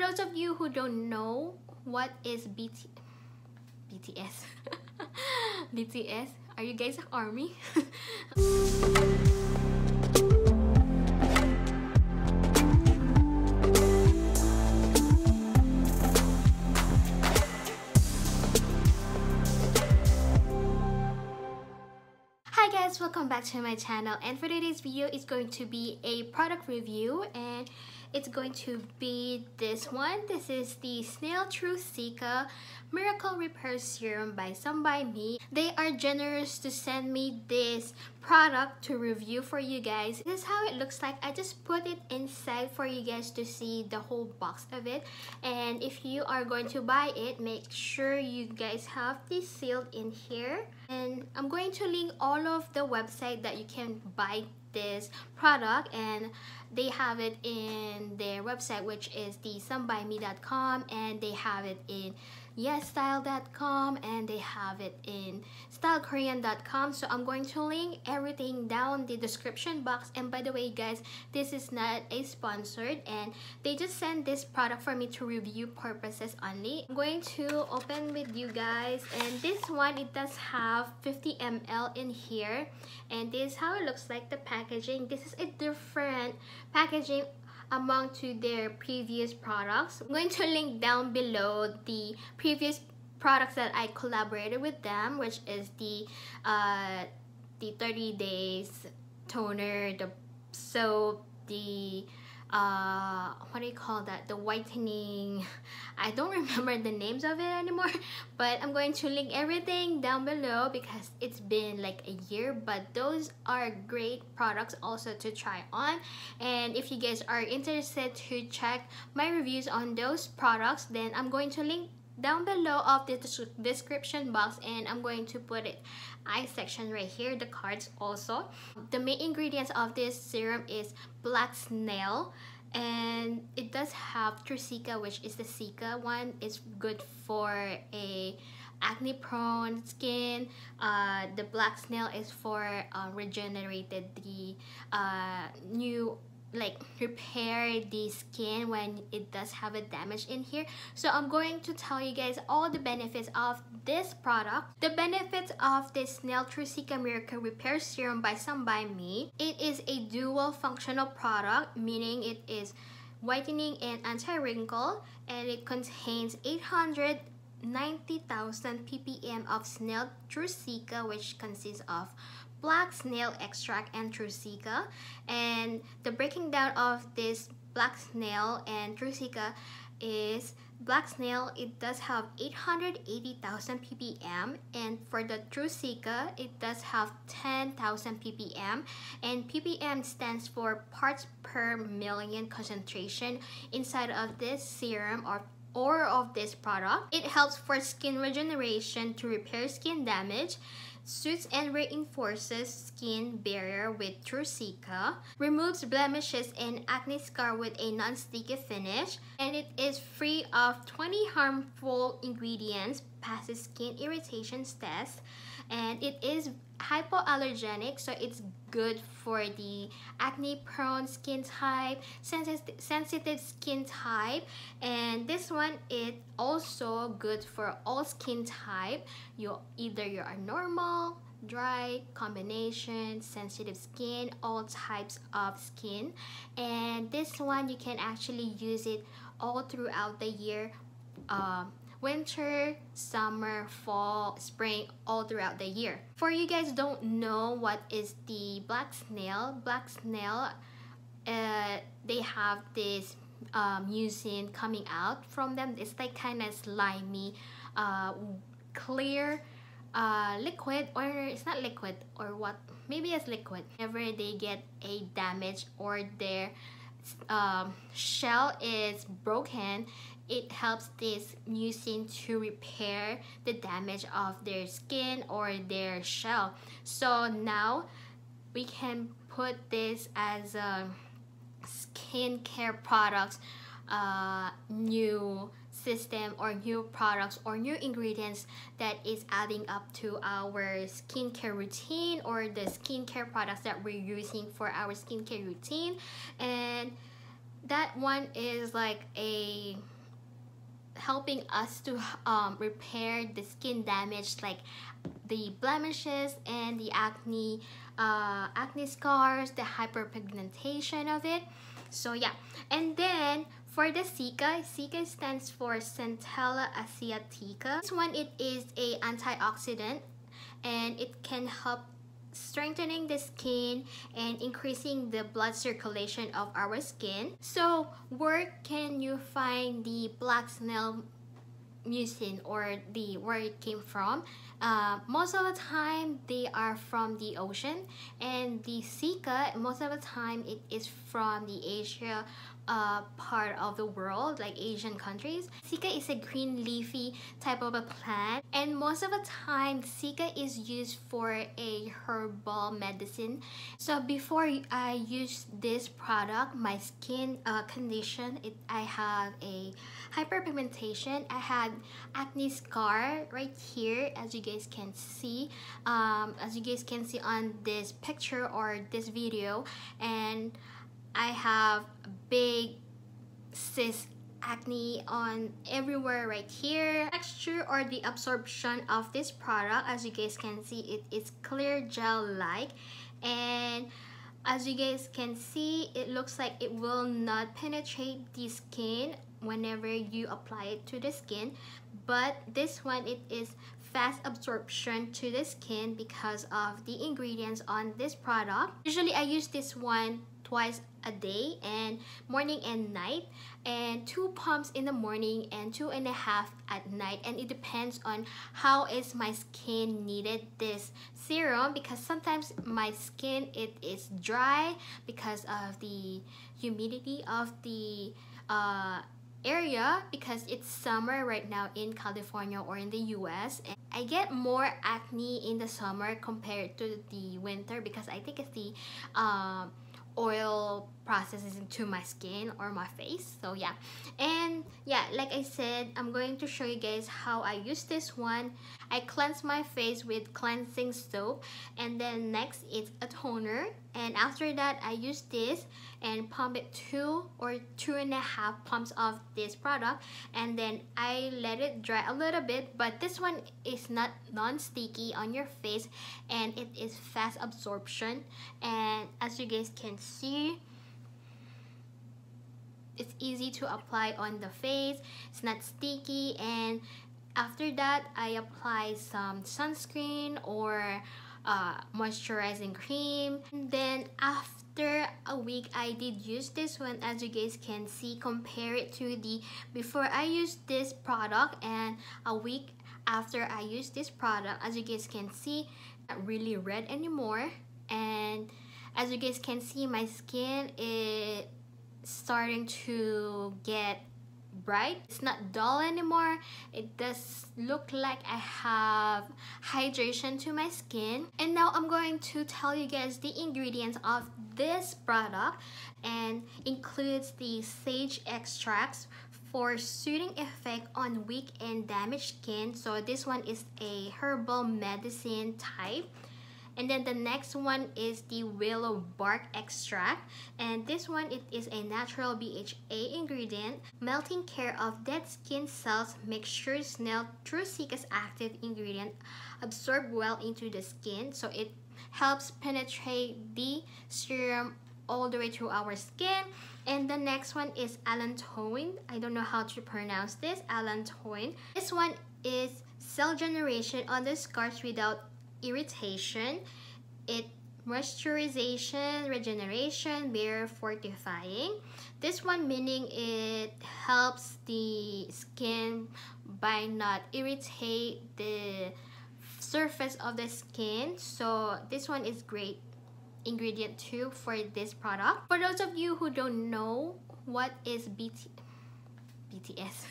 those of you who don't know what is BT BTS BTS are you guys army? Hi guys, welcome back to my channel. And for today's video is going to be a product review and it's going to be this one. This is the Snail Truecica Miracle Repair Serum by Some By Mi. They are generous to send me this product to review for you guys. This is how it looks like. I just put it inside for you guys to see the whole box of it. And if you are going to buy it, make sure you guys have this sealed in here. And I'm going to link all of the website that you can buy this product and they have it in their website which is the somebymi.com and they have it in yesstyle.com and they have it in stylekorean.com so i'm going to link everything down the description box. And by the way guys this is not a sponsored and they just sent this product for me to review purposes only. I'm going to open with you guys and this one it does have 50 ml in here. And this is how it looks like the packaging. This is a different packaging among to their previous products. I'm going to link down below the previous products that I collaborated with them, which is the uh, the 30 days toner, the soap, the uh what do you call that? The whitening. I don't remember the names of it anymore but i'm going to link everything down below because it's been like a year but those are great products also to try on. And if you guys are interested to check my reviews on those products then i'm going to link down below of the description box and I'm going to put it I section right here the cards also. The main ingredients of this serum is black snail and it does have Truecica which is the Cica one. It's good for a acne prone skin. Uh, the black snail is for uh, regenerated the uh, new like repair the skin when it does have a damage in here. So i'm going to tell you guys all the benefits of this product. The benefits of this snail Truecica miracle repair serum by some by mi. It is a dual functional product meaning it is whitening and anti-wrinkle and it contains 800 90,000 ppm of snail Truecica which consists of black snail extract and Truecica and the breaking down of this black snail and Truecica is black snail it does have 880,000 ppm and for the Truecica it does have 10,000 ppm and ppm stands for parts per million concentration inside of this serum or or of this product. It helps for skin regeneration to repair skin damage suits and reinforces skin barrier with Truecica, removes blemishes and acne scar with a non-sticky finish, and it is free of 20 harmful ingredients, passes skin irritations test, and it is hypoallergenic so it's good for the acne prone skin type sensitive skin type. And this one is also good for all skin type. You either you are normal dry combination sensitive skin all types of skin. And this one you can actually use it all throughout the year uh, winter, summer, fall, spring, all throughout the year. For you guys don't know what is the black snail, black snail, uh, they have this um, mucin coming out from them. It's like kind of slimy, uh, clear uh, liquid or it's not liquid or what maybe it's liquid whenever they get a damage or their um, shell is broken it helps this mucin to repair the damage of their skin or their shell. So now we can put this as a skincare products uh, new system or new products or new ingredients that is adding up to our skincare routine or the skincare products that we're using for our skincare routine. And that one is like a helping us to um, repair the skin damage like the blemishes and the acne uh, acne scars the hyperpigmentation of it so yeah and then for the Cica, Cica stands for Centella asiatica. This one, it is a antioxidant and it can help strengthening the skin and increasing the blood circulation of our skin. So where can you find the black snail mucin or the where it came from? Uh, most of the time they are from the ocean and the Cica most of the time it is from the Asia uh, part of the world like Asian countries. Cica is a green leafy type of a plant and most of the time Cica is used for a herbal medicine. So before I use this product, my skin uh, condition, it, I have a hyperpigmentation. I had acne scar right here as you guys can see. Um, as you guys can see on this picture or this video and I have big cyst acne on everywhere right here. Texture or the absorption of this product as you guys can see it is clear gel like and as you guys can see it looks like it will not penetrate the skin whenever you apply it to the skin. But this one it is fast absorption to the skin because of the ingredients on this product. Usually I use this one twice a day and morning and night and two pumps in the morning and two and a half at night. And it depends on how is my skin needed this serum because sometimes my skin it is dry because of the humidity of the uh, area because it's summer right now in California or in the US and I get more acne in the summer compared to the winter because I think it's the uh, oil processes into my skin or my face so yeah. And yeah like I said I'm going to show you guys how I use this one. I cleanse my face with cleansing soap and then next it's a toner and after that I use this and pump it two or two and a half pumps of this product and then I let it dry a little bit but this one is not non-sticky on your face and it is fast absorption. And as you guys can see it's easy to apply on the face it's not sticky and after that I apply some sunscreen or uh, moisturizing cream. And then after a week I did use this one as you guys can see compare it to the before I used this product and a week after I used this product as you guys can see not really red anymore. And as you guys can see my skin is starting to get bright. It's not dull anymore. It does look like I have hydration to my skin. And now I'm going to tell you guys the ingredients of this product and includes the sage extracts for soothing effect on weak and damaged skin. So this one is a herbal medicine type and then the next one is the willow bark extract. And this one it is a natural BHA ingredient melting care of dead skin cells sure snail Cica's active ingredient absorb well into the skin. So it helps penetrate the serum all the way to our skin. And the next one is allantoin. I don't know how to pronounce this allantoin. This one is cell generation on the scars without irritation, it moisturization, regeneration, barrier fortifying. This one meaning it helps the skin by not irritate the surface of the skin. So this one is great ingredient too for this product. For those of you who don't know what is BT BTS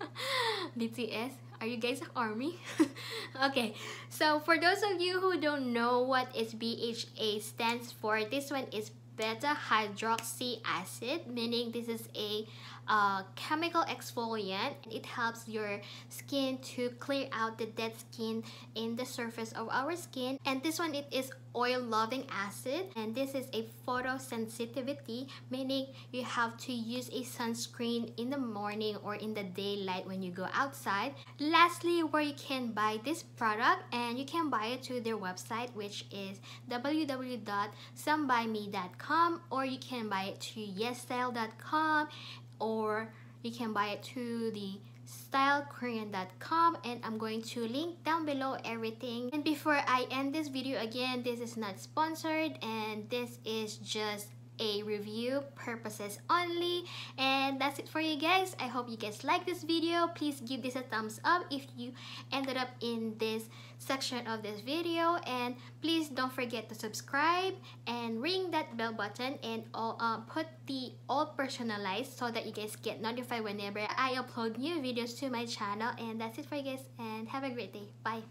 BTS are you guys an army? okay, so for those of you who don't know what is BHA stands for, this one is beta hydroxy acid, meaning this is a a chemical exfoliant. It helps your skin to clear out the dead skin in the surface of our skin. And this one, it is oil loving acid and this is a photosensitivity meaning you have to use a sunscreen in the morning or in the daylight when you go outside lastly where you can buy this product and you can buy it to their website which is www.somebymi.com or you can buy it to yesstyle.com or you can buy it to the stylekorean.com and I'm going to link down below everything. And before I end this video again this is not sponsored and this is just a review purposes only. And that's it for you guys. I hope you guys like this video. Please give this a thumbs up if you ended up in this section of this video. And please don't forget to subscribe and ring that bell button and all, uh, put the all personalized so that you guys get notified whenever i upload new videos to my channel. And that's it for you guys. And have a great day. Bye